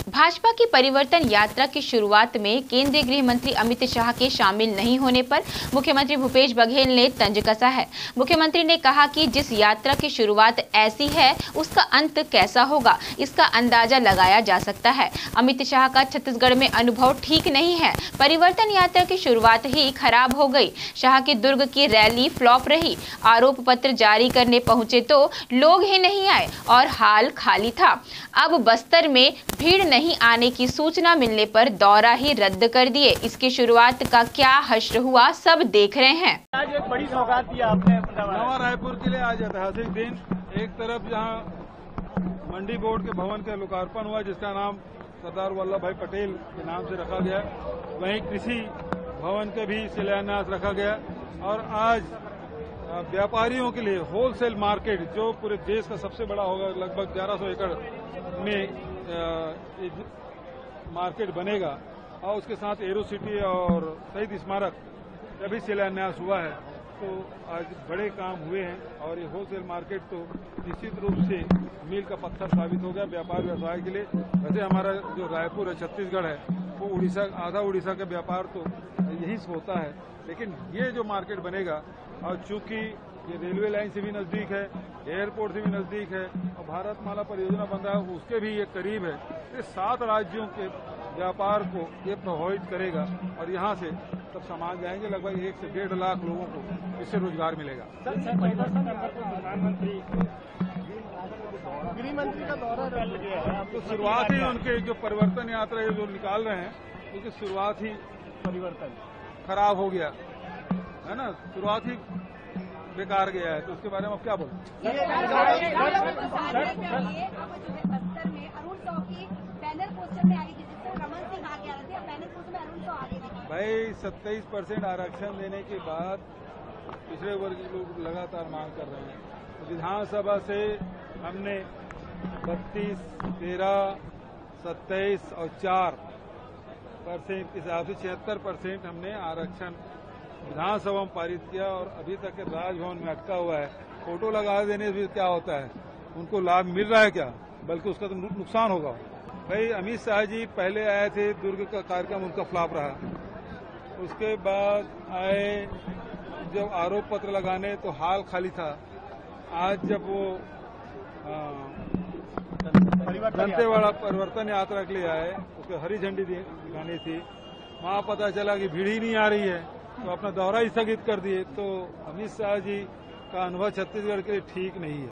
भाजपा की परिवर्तन यात्रा की शुरुआत में केंद्रीय गृह मंत्री अमित शाह के शामिल नहीं होने पर मुख्यमंत्री भूपेश बघेल ने तंज कसा है। मुख्यमंत्री ने कहा कि जिस यात्रा की शुरुआत ऐसी है, उसका अंत कैसा होगा, इसका अंदाज़ा लगाया जा सकता है। अमित शाह का छत्तीसगढ़ में अनुभव ठीक नहीं है। परिवर्तन यात्रा की शुरुआत ही खराब हो गई। शाह की दुर्ग की रैली फ्लॉप रही। आरोप पत्र जारी करने पहुँचे तो लोग ही नहीं आए और हाल खाली था। अब बस्तर में भीड़ नहीं आने की सूचना मिलने पर दौरा ही रद्द कर दिए। इसकी शुरुआत का क्या हश्र हुआ सब देख रहे हैं। आज एक बड़ी सौगात दी आपने नवा रायपुर के लिए आज ऐतिहासिक दिन। एक तरफ़ जहाँ मंडी बोर्ड के भवन का लोकार्पण हुआ जिसका नाम सरदार वल्लभ भाई पटेल के नाम से रखा गया। वहीं कृषि भवन का भी शिलान्यास रखा गया। और आज व्यापारियों के लिए होलसेल मार्केट जो पूरे देश का सबसे बड़ा होगा लगभग 1100 एकड़ में मार्केट बनेगा और उसके साथ एरो सिटी और शहीद स्मारक का भी शिलान्यास हुआ है। तो आज बड़े काम हुए हैं और ये होलसेल मार्केट तो निश्चित रूप से मील का पत्थर साबित हो गया व्यापार व्यवसाय के लिए। वैसे हमारा जो रायपुर है, छत्तीसगढ़ है, वो उड़ीसा, आधा उड़ीसा का व्यापार तो यही से होता है। लेकिन ये जो मार्केट बनेगा और चूँकि ये रेलवे लाइन से भी नज़दीक है एयरपोर्ट से भी नज़दीक है और भारत माला परियोजना बन रहा है उसके भी ये करीब है। ये सात राज्यों के व्यापार को ये प्रभावित करेगा और यहाँ से सब सामान जाएँगे लगभग एक से डेढ़ लाख लोगों को इससे रोज़गार मिलेगा। परिवर्तन यात्रा को प्रधानमंत्री गृह मंत्री का दौरा रद्द गया है। तो शुरुआत ही उनके जो परिवर्तन यात्रा ये जो निकाल रहे हैं उनकी शुरुआत ही परिवर्तन। खराब हो गया है ना? शुरुआत ही बेकार गया है तो उसके बारे में आप क्या दिखे भाई सत्ताईस परसेंट आरक्षण देने के बाद पिछड़े वर्ग के लोग लगातार मांग कर रहे हैं। विधानसभा से हमने बत्तीस तेरह सत्ताईस और चार परसेंट के हिसाब से छिहत्तर परसेंट हमने आरक्षण विधानसभा में पारित किया और अभी तक राजभवन में अटका हुआ है। फ़ोटो लगा देने से क्या होता है? उनको लाभ मिल रहा है क्या? बल्कि उसका तो नुकसान होगा। भाई, अमित शाह जी पहले आए थे, दुर्ग का कार्यक्रम उनका फ्लॉप रहा। उसके बाद आए, जब आरोप पत्र लगाने तो हाल खाली था। आज जब वो दंतेवाड़ा परिवर्तन यात्रा के लिए आए, उसको हरी झंडी दिखानी थी वहाँ पता चला कि भीड़ ही नहीं आ रही है। तो अपना दौरा ही स्थगित कर दिए तो अमित शाह जी का अनुभव छत्तीसगढ़ के लिए ठीक नहीं है।